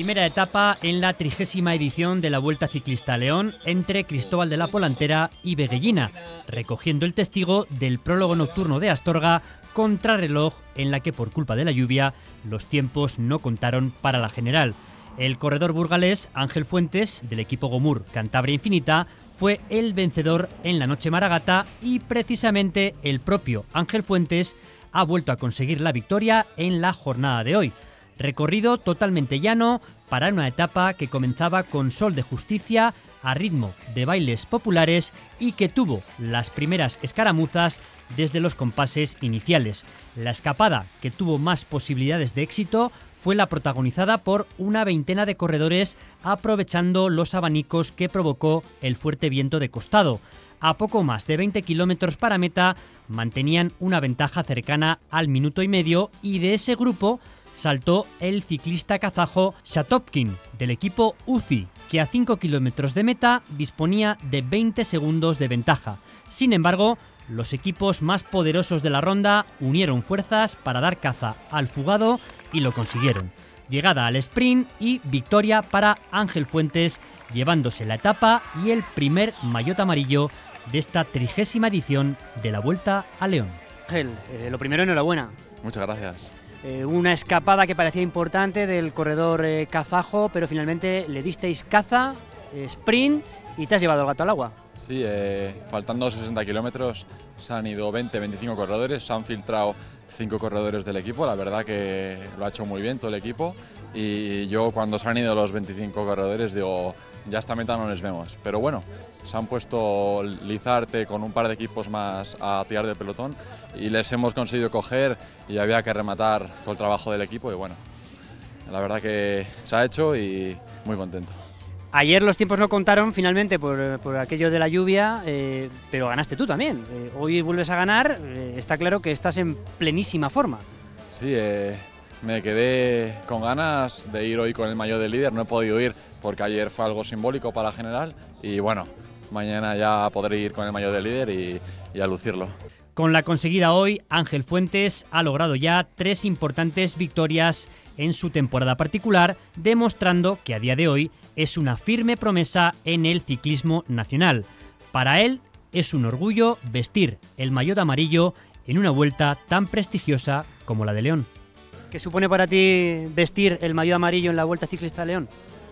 Primera etapa en la trigésima edición de la Vuelta Ciclista León entre Cristóbal de la Polantera y Beguellina, recogiendo el testigo del prólogo nocturno de Astorga contrarreloj en la que por culpa de la lluvia los tiempos no contaron para la general. El corredor burgalés Ángel Fuentes del equipo Gomur Cantabria Infinita fue el vencedor en la noche maragata y precisamente el propio Ángel Fuentes ha vuelto a conseguir la victoria en la jornada de hoy. Recorrido totalmente llano para una etapa que comenzaba con sol de justicia a ritmo de bailes populares y que tuvo las primeras escaramuzas desde los compases iniciales. La escapada que tuvo más posibilidades de éxito fue la protagonizada por una veintena de corredores aprovechando los abanicos que provocó el fuerte viento de costado. A poco más de 20 kilómetros para meta mantenían una ventaja cercana al minuto y medio y de ese grupo saltó el ciclista kazajo Shatopkin del equipo UCI, que a 5 kilómetros de meta disponía de 20 segundos de ventaja. Sin embargo, los equipos más poderosos de la ronda unieron fuerzas para dar caza al fugado y lo consiguieron. Llegada al sprint y victoria para Ángel Fuentes, llevándose la etapa y el primer maillot amarillo de esta trigésima edición de la Vuelta a León. Ángel, eh, lo primero enhorabuena. Muchas gracias. Eh, una escapada que parecía importante del corredor eh, kazajo, pero finalmente le disteis caza, eh, sprint y te has llevado el gato al agua. Sí, eh, faltando 60 kilómetros se han ido 20-25 corredores, se han filtrado 5 corredores del equipo, la verdad que lo ha hecho muy bien todo el equipo y yo cuando se han ido los 25 corredores digo, ya esta meta no les vemos, pero bueno, se han puesto Lizarte con un par de equipos más a tirar del pelotón y les hemos conseguido coger y había que rematar con el trabajo del equipo y bueno, la verdad que se ha hecho y muy contento. Ayer los tiempos no contaron finalmente por, por aquello de la lluvia, eh, pero ganaste tú también. Eh, hoy vuelves a ganar, eh, está claro que estás en plenísima forma. Sí, me quedé con ganas de ir hoy con el mayor de líder, no he podido ir porque ayer fue algo simbólico para la general y bueno, mañana ya podré ir con el mayor de líder y, y a lucirlo. Con la conseguida hoy, Ángel Fuentes ha logrado ya tres importantes victorias en su temporada particular, demostrando que a día de hoy es una firme promesa en el ciclismo nacional. Para él es un orgullo vestir el maillot amarillo en una vuelta tan prestigiosa como la de León. ¿Qué supone para ti vestir el maillot amarillo en la Vuelta Ciclista de León?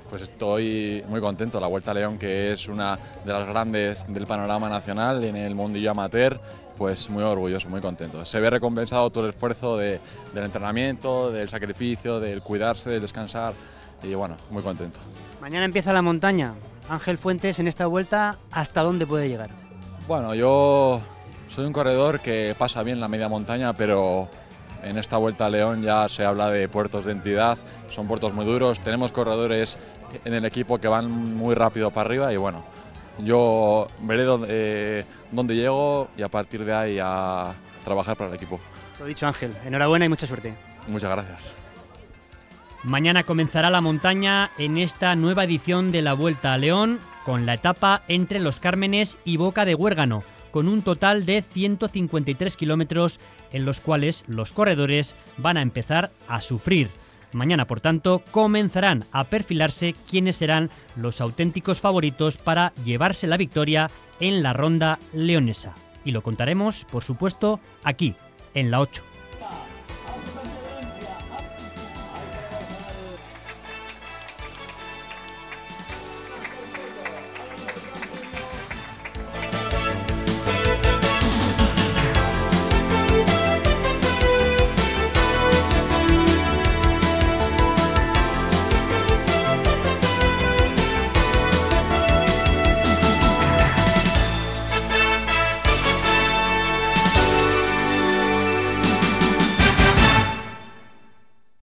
Pues estoy muy contento. La Vuelta a León, que es una de las grandes del panorama nacional en el mundillo amateur, pues muy orgulloso, muy contento. Se ve recompensado todo el esfuerzo de- del entrenamiento, del sacrificio, del cuidarse, del descansar y bueno, muy contento. Mañana empieza la montaña. Ángel Fuentes en esta vuelta, ¿hasta dónde puede llegar? Bueno, yo soy un corredor que pasa bien la media montaña, pero en esta vuelta a León ya se habla de puertos de entidad, son puertos muy duros, tenemos corredores en el equipo que van muy rápido para arriba y bueno, yo veré dónde, eh, dónde llego y a partir de ahí a trabajar para el equipo. Lo dicho Ángel, enhorabuena y mucha suerte. Muchas gracias. Mañana comenzará la montaña en esta nueva edición de la Vuelta a León, con la etapa entre Los Cármenes y Boca de Huérgano, con un total de 153 kilómetros en los cuales los corredores van a empezar a sufrir. Mañana, por tanto, comenzarán a perfilarse quiénes serán los auténticos favoritos para llevarse la victoria en la ronda leonesa. Y lo contaremos, por supuesto, aquí, en la 8.